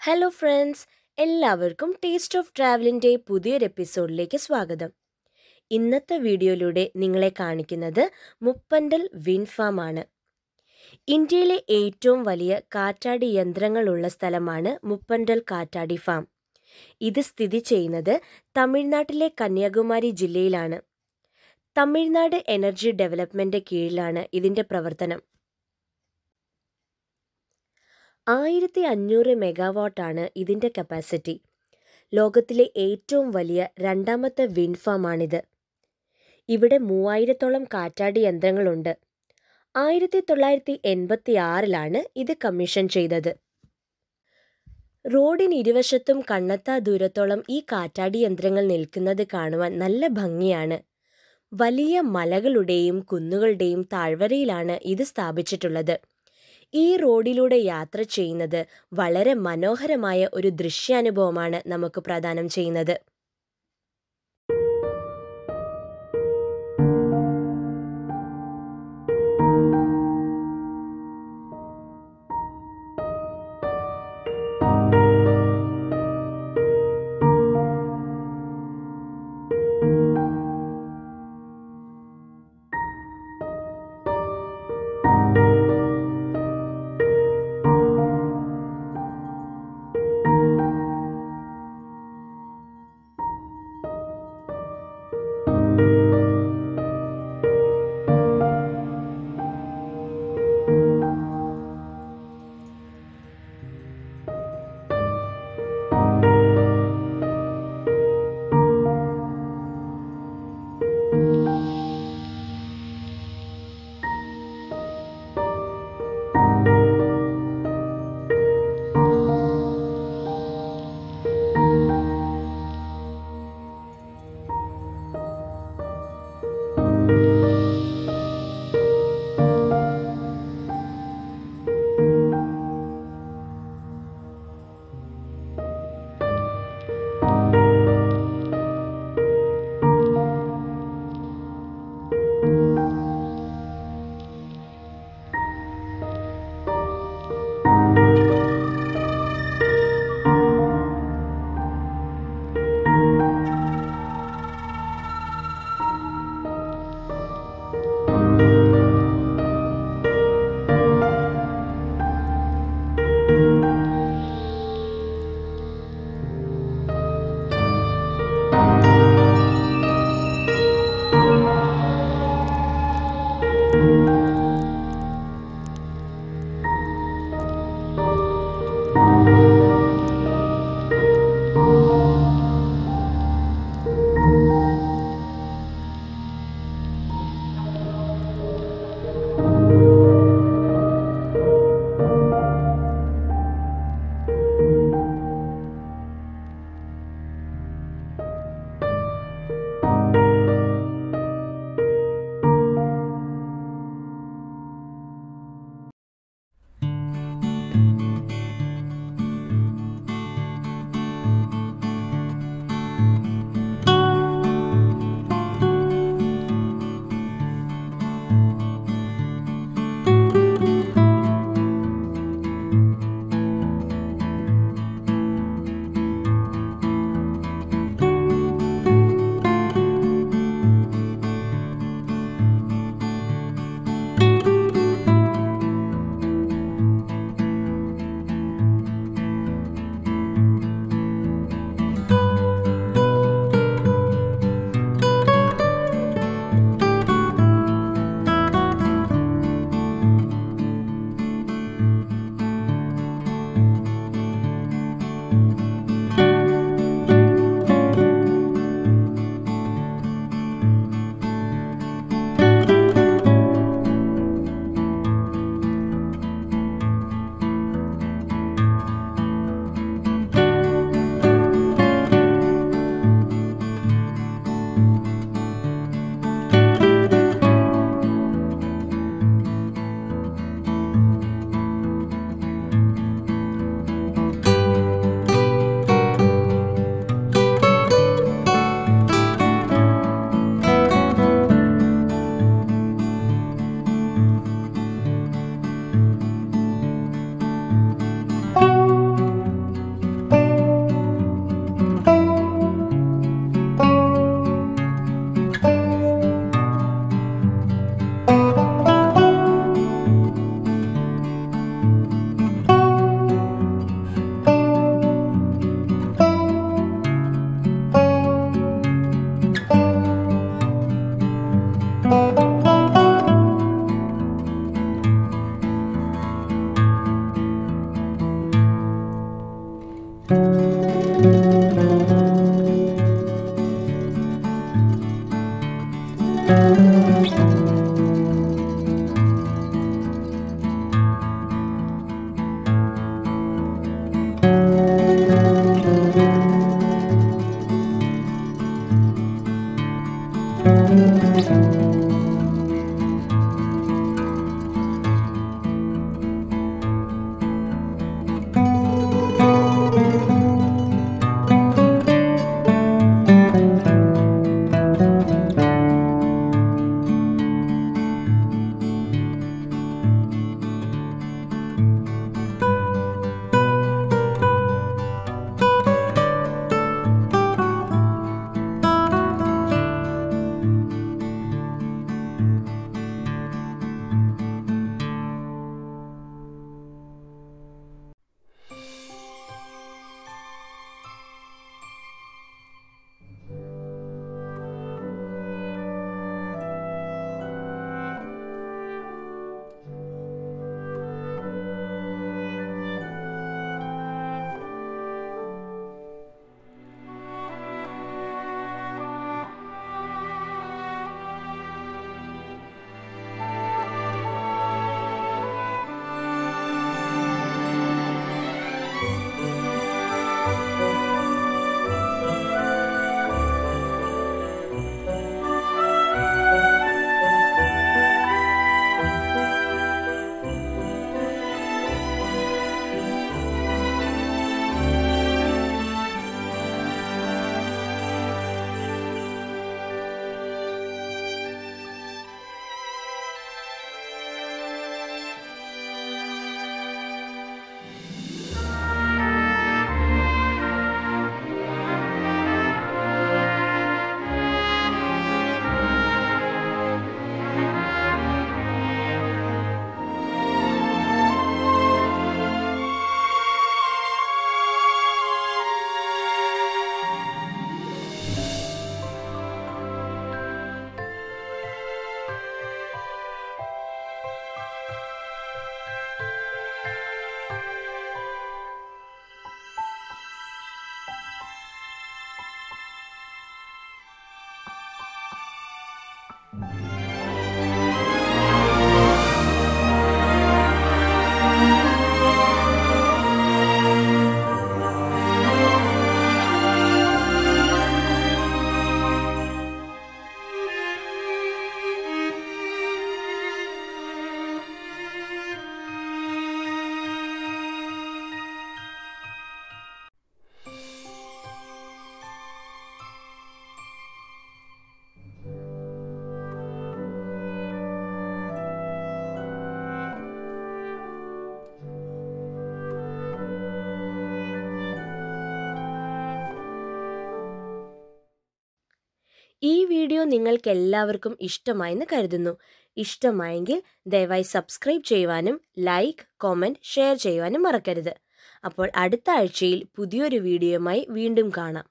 Hello friends എല്ലാവർക്കും taste of ട്രാവലിന്റെ പുതിയൊരു എപ്പിസോഡിലേക്ക് സ്വാഗതം. ഇന്നത്തെ വീഡിയോയിലൂടെ നിങ്ങളെ കാണിക്കുന്നത് മുപ്പന്തൽ വിൻഫാം ആണ്. ഇന്ത്യയിലെ ഏറ്റവും വലിയ കാറ്റാടി യന്ത്രങ്ങളുള്ള സ്ഥലമാണ് മുപ്പന്തൽ കാറ്റാടി ഫാം ഇത് സ്ഥിതി ചെയ്യുന്നത് തമിഴ്നാട്ടിലെ കന്യാകുമാരി ജില്ലയിലാണ്. തമിഴ്നാട് എനർജി ഡെവലപ്മെന്റ് കീഴിലാണ് ഇതിന്റെ പ്രവർത്തനം. ആയിരത്തി അഞ്ഞൂറ് മെഗാവാട്ടാണ് ഇതിന്റെ കപ്പാസിറ്റി. ലോകത്തിലെ ഏറ്റവും വലിയ രണ്ടാമത്തെ വിൻഡ് ഫാമാണിത്. ഇവിടെ മൂവായിരത്തോളം കാറ്റാടി യന്ത്രങ്ങളുണ്ട്. ആയിരത്തി തൊള്ളായിരത്തി എൺപത്തി ആറിലാണ് ഇത് കമ്മീഷൻ ചെയ്തത്. റോഡിന് ഇരുവശത്തും കണ്ണെത്താ ദൂരത്തോളം ഈ കാറ്റാടി യന്ത്രങ്ങൾ നിൽക്കുന്നത് കാണുവാൻ നല്ല ഭംഗിയാണ്. വലിയ മലകളുടെയും കുന്നുകളുടെയും താഴ്വരയിലാണ് ഇത് സ്ഥാപിച്ചിട്ടുള്ളത്. ഈ റോഡിലൂടെ യാത്ര ചെയ്യുന്നത് വളരെ മനോഹരമായ ഒരു ദൃശ്യാനുഭവമാണ് നമുക്ക് പ്രദാനം ചെയ്യുന്നത്. ഈ വീഡിയോ നിങ്ങൾക്ക് എല്ലാവർക്കും ഇഷ്ടമായെന്ന് കരുതുന്നു. ഇഷ്ടമായെങ്കിൽ ദയവായി സബ്സ്ക്രൈബ് ചെയ്യുവാനും ലൈക്ക് കോമന്റ് ഷെയർ ചെയ്യുവാനും മറക്കരുത്. അപ്പോൾ അടുത്ത ആഴ്ചയിൽ പുതിയൊരു വീഡിയോയുമായി വീണ്ടും കാണാം.